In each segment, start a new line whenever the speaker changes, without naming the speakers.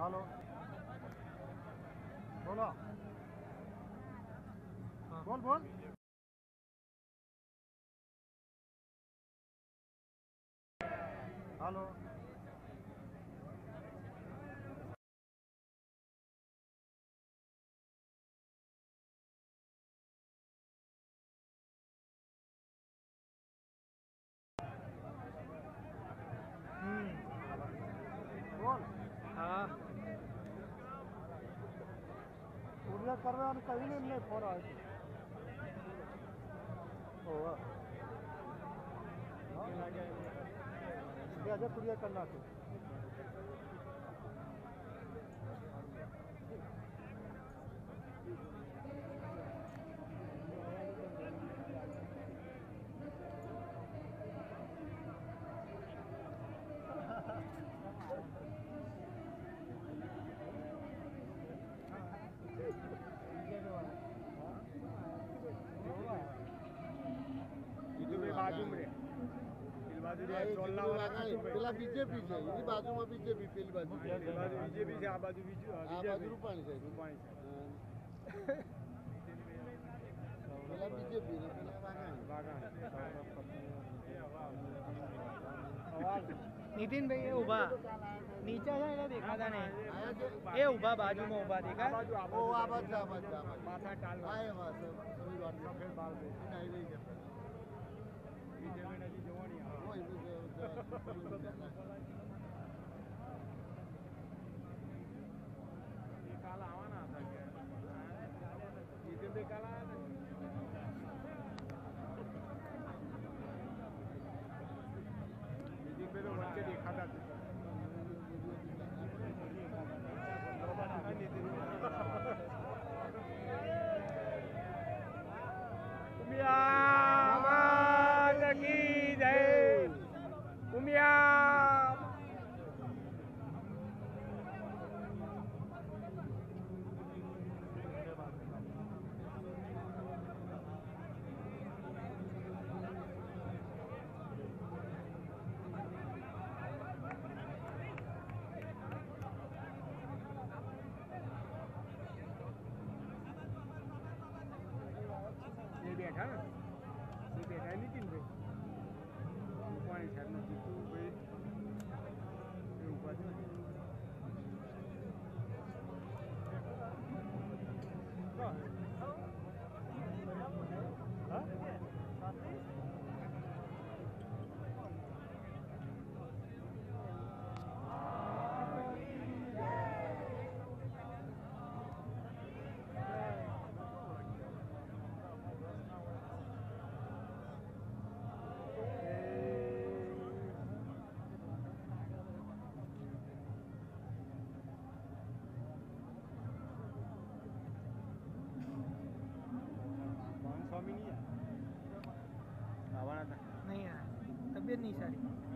હાલો બોલો બોલ બોલ હાલો હમ બોલ
હા
કુરિયર કરવાનું કહીને એમને ઓહો બે હજાર કુરિયર કરી નાખ્યું
પેલા બીજેપી છે એની બાજુમાં બીજેપી પેલી બાજુ.
બીજેપી છે આ બાજુ બીજું
આ બાજુ રૂપાણી છે.
રૂપાણી
પેલા બીજેપી ને પેલા વાઘાણી.
નીતિનભાઈ એ ઊભા. નીચે છે એટલે દેખાતા નહીં. એ ઊભા બાજુમાં માથા દેખાય જોવાની બેઠા ને એ બેઠા? નીતિનભાઈ. રૂપાણી સાહેબનું જીતુભાઈ એ ઊભા છે ભાન સ્વામી નહીં આવવાના હતા
નહીં આ નહીં સારી.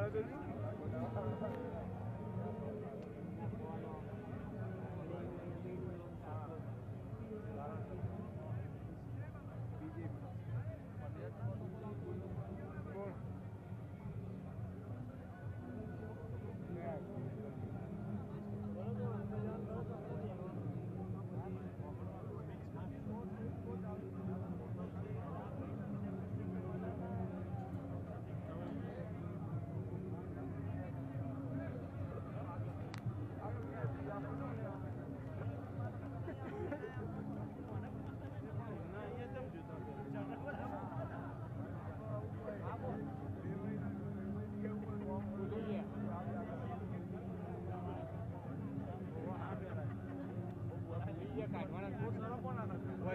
말하더니